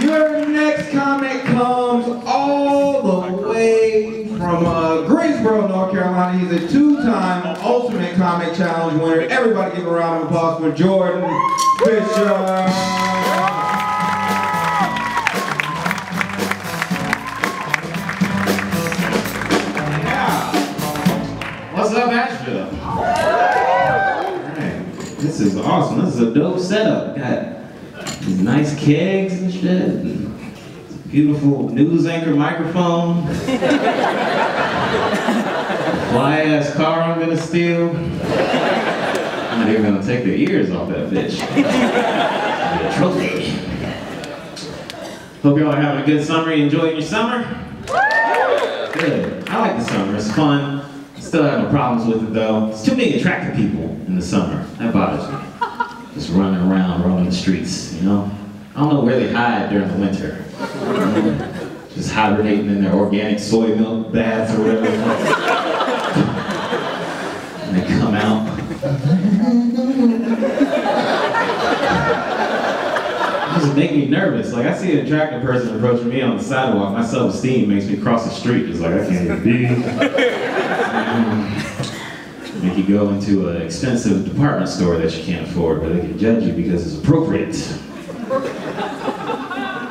Your next comic comes all the way from uh, Greensboro, North Carolina. He's a two-time Ultimate Comic Challenge winner. Everybody give a round of applause for Jourdain Fisher. What's up, This is awesome. This is a dope setup. Got nice kegs and shit. and Beautiful news anchor microphone. Fly ass car I'm gonna steal. I'm not even gonna take the ears off that bitch. Trophy. Hope y'all are having a good summer. You enjoying your summer? Good. I like the summer. It's fun. Still having problems with it though. There's too many attractive people in the summer. That bothers me. Just running around, roaming the streets, you know? I don't know where they hide during the winter. Just hibernating in their organic soy milk baths or whatever. and they come out. Just make me nervous. Like I see an attractive person approaching me on the sidewalk, my self-esteem makes me cross the street. Just like I can't even be. Make you go into an expensive department store that you can't afford, but they can judge you because it's appropriate.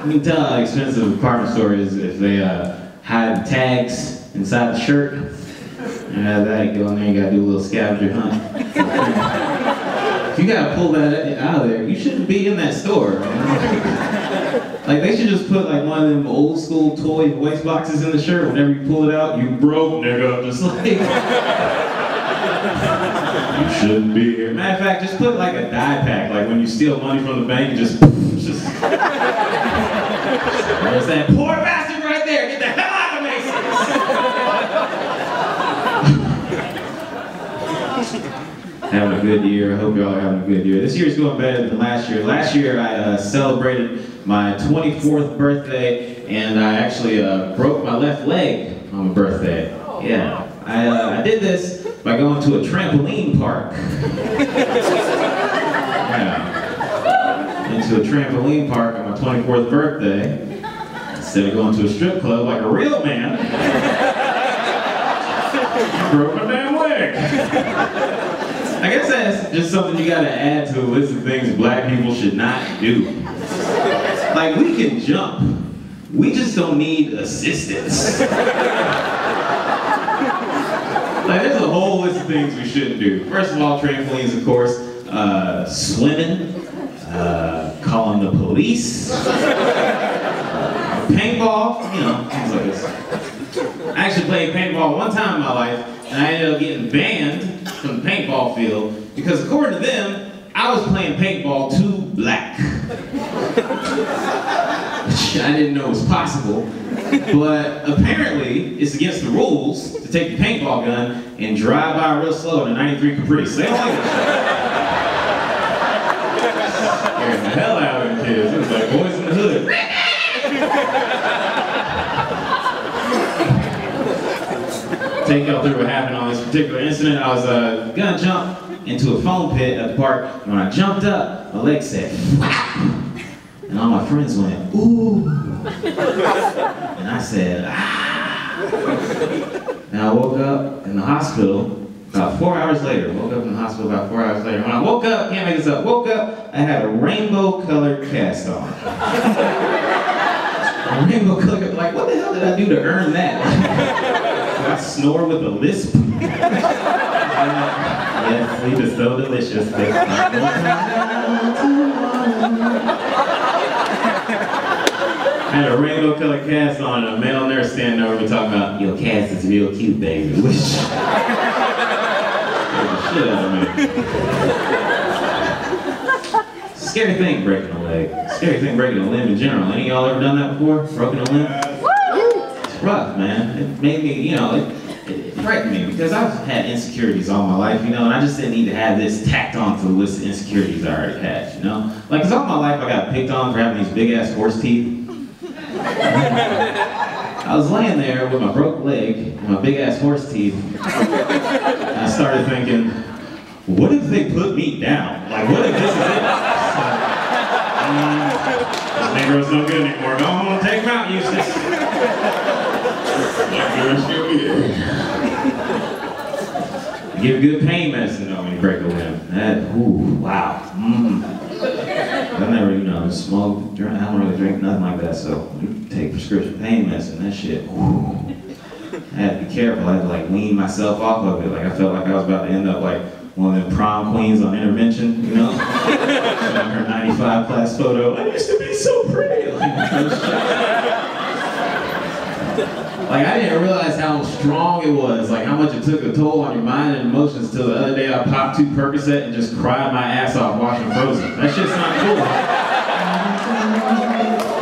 You can tell how expensive a department store is if they uh, hide tags inside the shirt. And have that, go in there and gotta do a little scavenger hunt. If you gotta pull that out of there, you shouldn't be in that store. Like they should just put like one of them old school toy voice boxes in the shirt. Whenever you pull it out, you broke, nigga. Just like you shouldn't be here. Matter of fact, just put like a die pack. Like when you steal money from the bank, and just just. There's that poor bastard right there. Get the hell out of Macy's. having a good year. I hope y'all are having a good year. This year's going better than last year. Last year I uh, celebrated my 24th birthday and I actually uh, broke my left leg on my birthday. Yeah. I, uh, I did this by going to a trampoline park. yeah. Into a trampoline park on my 24th birthday. Instead of going to a strip club like a real man, broke my damn leg. I guess that's just something you gotta add to the list of things black people should not do. Like, we can jump. We just don't need assistance. Like, there's a whole list of things we shouldn't do. First of all, trampolines, of course, uh, swimming, uh, calling the police, uh, paintball, you know, things like this. I actually played paintball one time in my life, and I ended up getting banned from the paintball field because, according to them, I was playing paintball too black. I didn't know it was possible. But apparently, it's against the rules to take the paintball gun and drive by real slow in a 93 Caprice. They don't like shit. The hell out of them kids. It was like boys in the hood. take y'all through what happened on this particular incident. I was uh, gonna jump into a foam pit at the park, and when I jumped up, my leg said, and all my friends went, ooh. And I said, ah. And I woke up in the hospital about four hours later. Woke up in the hospital about four hours later. When I woke up, can't make this up, woke up, I had a rainbow colored cast on. a rainbow colored, like, what the hell did I do to earn that? Do I snore with a lisp? Yes, sleep is so delicious. Had a rainbow colored cast on and a male nurse standing over me talking about, your cast is real cute, baby. Which shit out of me. Scary thing breaking a leg. Scary thing breaking a limb in general. Any of y'all ever done that before? Broken a limb? It's rough, man. It made me, you know, it, it frightened me because I've had insecurities all my life, you know, and I just didn't need to have this tacked on to the list of insecurities I already had, you know? Like, because all my life I got picked on for having these big ass horse teeth. I was laying there with my broke leg and my big ass horse teeth. I started thinking, what if they put me down? Like, what if this is it? Negro's no good anymore. Go home and take him out, Eustace. Give good pain medicine though when you break a limb. That, ooh, wow. Mm. I never, you know, smoke, drink, I don't really drink nothing like that, so you take prescription pain medicine, that shit, ooh. I had to be careful, I had to like wean myself off of it. Like I felt like I was about to end up like one of them prom queens on intervention, you know? Showing her 95 class photo. I used to be so pretty. Like, I didn't realize how strong it was, like how much it took a toll on your mind and emotions till the other day I popped two Percocet and just cried my ass off watching Frozen. That shit's not cool.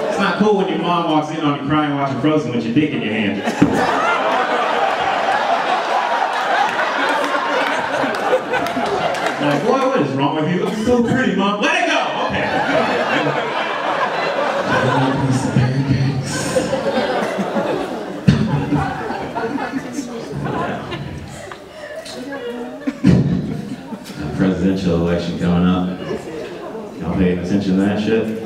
It's not cool when your mom walks in on you crying watching Frozen with your dick in your hand. Like, boy, what is wrong with you? Looking so pretty, mom. Let it go! Okay. Presidential election coming up. Y'all paying attention to that shit?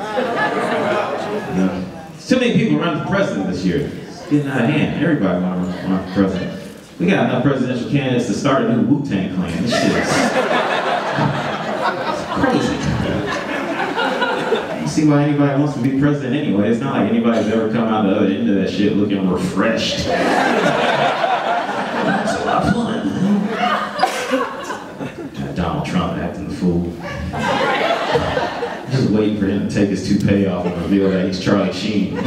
No. Too many people running for president this year. It's getting out of hand. Everybody want to run for president. We got enough presidential candidates to start a new Wu-Tang clan. This shit is crazy. You see why anybody wants to be president anyway. It's not like anybody's ever come out the other end of that shit looking refreshed. It's a lot of fun. Donald Trump acting the fool. Just waiting for him to take his toupee off and reveal that he's Charlie Sheen.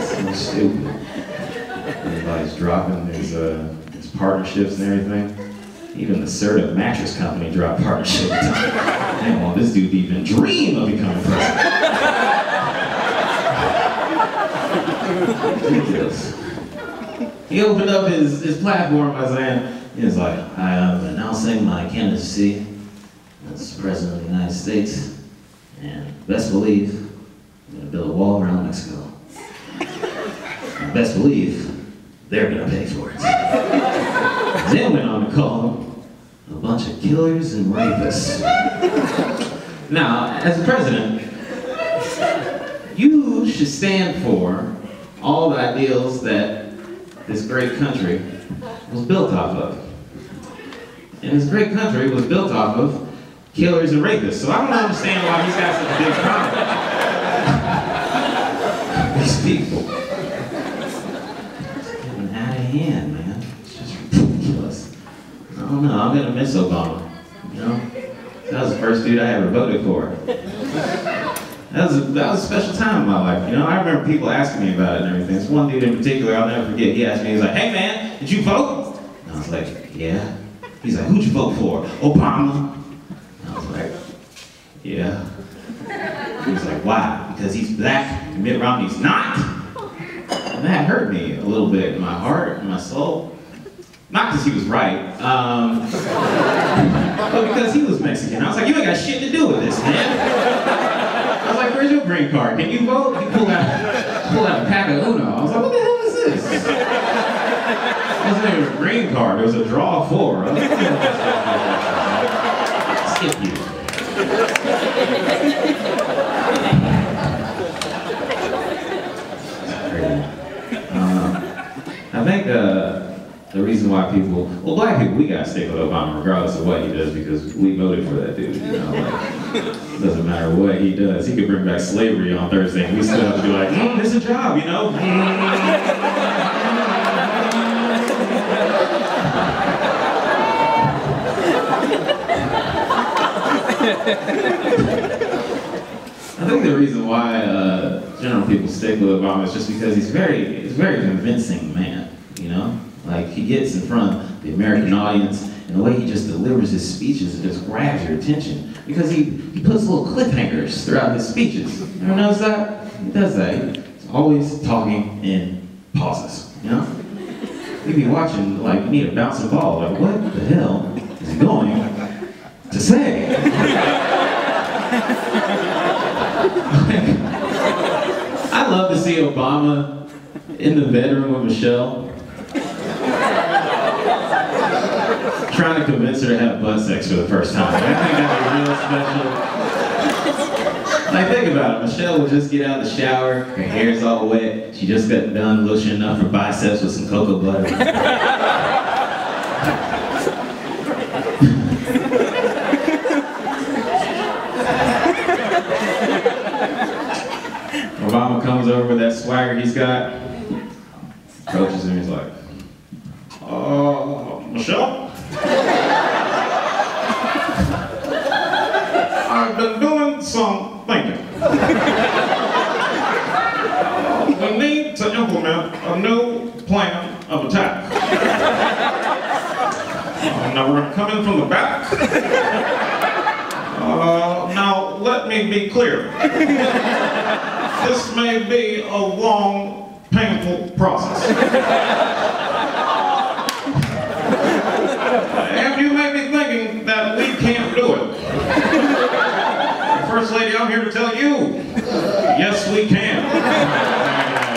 so stupid. Everybody's dropping his, uh, partnerships and everything. Even the Serta mattress company dropped partnership. I didn't this dude even dream of becoming president. Ridiculous. He opened up his, his platform by saying, he was like, I am announcing my candidacy as President of the United States, and best believe I'm gonna build a wall around Mexico. Best believe they're gonna pay for it. Then went on to call a bunch of killers and rapists. Now, as a president, you should stand for all the ideals that this great country was built off of. And this great country was built off of killers and rapists. So I don't understand why he's got such a big problem. These people. Miss Obama. You know? That was the first dude I ever voted for. That was, a, that was a special time in my life. You know, I remember people asking me about it and everything. This one dude in particular, I'll never forget. He asked me, he was like, "Hey man, did you vote?" And I was like, "Yeah." He's like, "Who'd you vote for?" Obama. And I was like, "Yeah." He was like, "Why? Because he's black and Mitt Romney's not." And that hurt me a little bit in my heart and my soul. Not because he was right, um, but because he was Mexican. I was like, "You ain't got shit to do with this, man." I was like, where's your green card? Can you vote? He pulled out, pulled out a pack of Uno. I was like, what the hell is this? It wasn't even a green card. It was a draw four. I was like, Skip you. Uh, I think uh, the reason why people, well, black people, we gotta stick with Obama regardless of what he does because we voted for that dude. You know, like, doesn't matter what he does. He could bring back slavery on Thursday, and we still have to be like, mm, it's a job, you know. I think the reason why uh, general people stick with Obama is just because he's very, he's a very convincing man. He gets in front of the American audience, and the way he just delivers his speeches, it just grabs your attention because he, he puts little cliffhangers throughout his speeches. You ever notice that? He does that. He's always talking in pauses. You know, you'd be watching like you need a bouncing ball. Like what the hell is he going to say? I love to see Obama in the bedroom with Michelle. Trying to convince her to have butt sex for the first time. I think that'd be real special. Like, think about it. Michelle will just get out of the shower, her hair's all wet, she just got done lotioning up her biceps with some cocoa butter. Obama comes over with that swagger he's got, approaches him, he's like, uh, Michelle? I've been doing some we need to implement a new plan of attack. Uh, now we're in from the back. Uh, now let me be clear. This may be a long, painful process. And you may be thinking that we can't do it. First Lady, I'm here to tell you, yes we can.